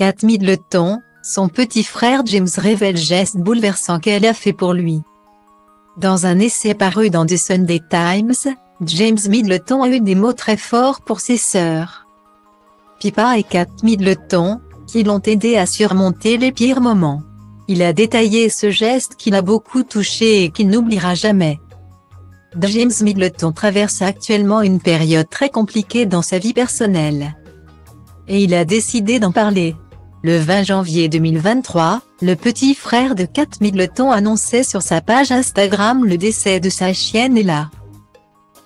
Kate Middleton, son petit frère James révèle geste bouleversant qu'elle a fait pour lui. Dans un essai paru dans The Sunday Times, James Middleton a eu des mots très forts pour ses sœurs. Pippa et Kate Middleton, qui l'ont aidé à surmonter les pires moments. Il a détaillé ce geste qui l'a beaucoup touché et qu'il n'oubliera jamais. James Middleton traverse actuellement une période très compliquée dans sa vie personnelle. Et il a décidé d'en parler. Le 20 janvier 2023, le petit frère de Kate Middleton annonçait sur sa page Instagram le décès de sa chienne Ella.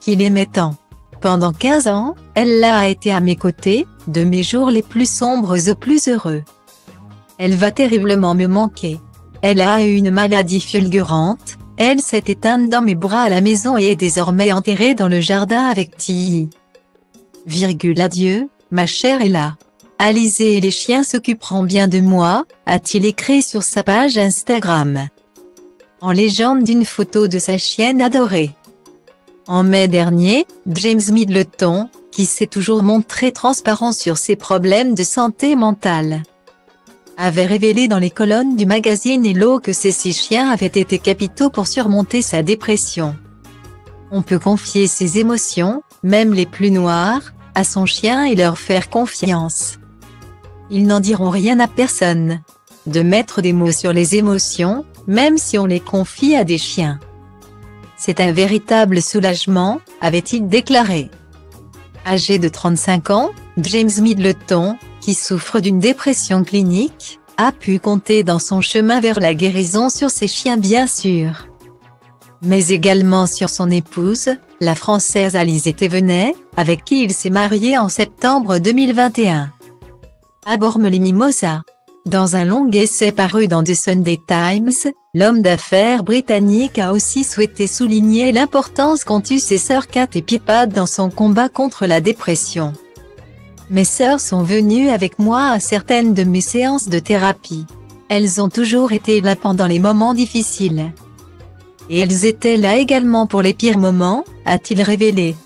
Qu'il aimait tant. Pendant 15 ans, Ella a été à mes côtés, de mes jours les plus sombres aux plus heureux. Elle va terriblement me manquer. Elle a eu une maladie fulgurante, elle s'est éteinte dans mes bras à la maison et est désormais enterrée dans le jardin avec Tilly. Virgule adieu, ma chère Ella. Alizé et les chiens s'occuperont bien de moi, a-t-il écrit sur sa page Instagram. En légende d'une photo de sa chienne adorée. En mai dernier, James Middleton, qui s'est toujours montré transparent sur ses problèmes de santé mentale, avait révélé dans les colonnes du magazine Hello que ses six chiens avaient été capitaux pour surmonter sa dépression. On peut confier ses émotions, même les plus noires, à son chien et leur faire confiance. Ils n'en diront rien à personne. De mettre des mots sur les émotions, même si on les confie à des chiens. C'est un véritable soulagement, avait-il déclaré. Âgé de 35 ans, James Middleton, qui souffre d'une dépression clinique, a pu compter dans son chemin vers la guérison sur ses chiens bien sûr. Mais également sur son épouse, la française Alizé Thévenet, avec qui il s'est marié en septembre 2021 à Bormes-les-Mimosas. Dans un long essai paru dans The Sunday Times, l'homme d'affaires britannique a aussi souhaité souligner l'importance qu'ont eu ses sœurs Kat et Pippa dans son combat contre la dépression. Mes sœurs sont venues avec moi à certaines de mes séances de thérapie. Elles ont toujours été là pendant les moments difficiles. Et elles étaient là également pour les pires moments, a-t-il révélé.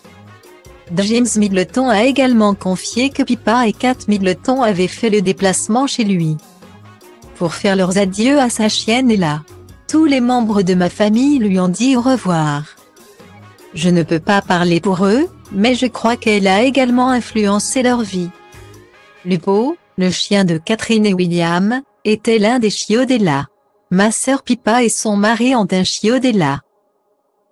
James Middleton a également confié que Pippa et Kate Middleton avaient fait le déplacement chez lui. Pour faire leurs adieux à sa chienne Ella. Tous les membres de ma famille lui ont dit au revoir. Je ne peux pas parler pour eux, mais je crois qu'elle a également influencé leur vie. Lupo, le chien de Catherine et William, était l'un des chiots. Ma sœur Pippa et son mari ont un chiot d'Ella.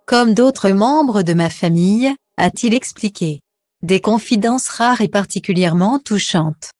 Comme d'autres membres de ma famille, a-t-il expliqué. Des confidences rares et particulièrement touchantes.